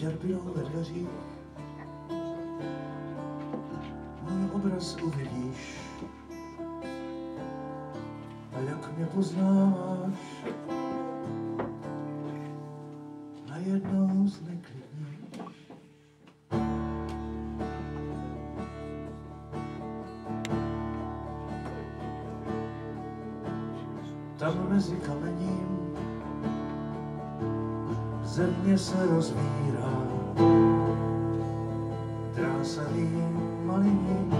štěrbinou ve dveřích můj obraz uvidíš. A jak mě poznáváš, najednou zneklidníš. Tam mezi kamením země se rozvírá. Trásavým maliným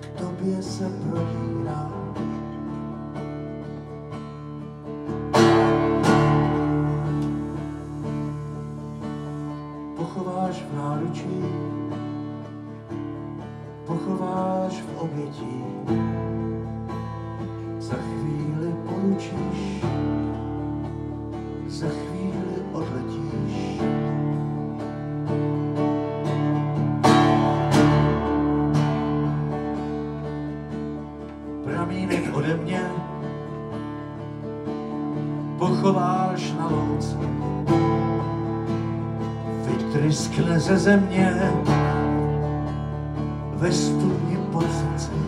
k tobě se prodírá. Pochováš v náručí, pochováš v obětí, mě. Pochováš na louce, vytryskne ze země. Ve studni pod srdcem.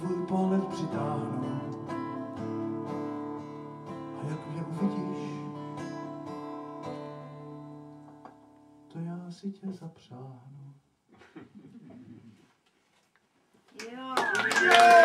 Tvůj pohled přitáhnu. A jak mě uvidíš, to já si tě zapřáhnu. Jo. Yeah!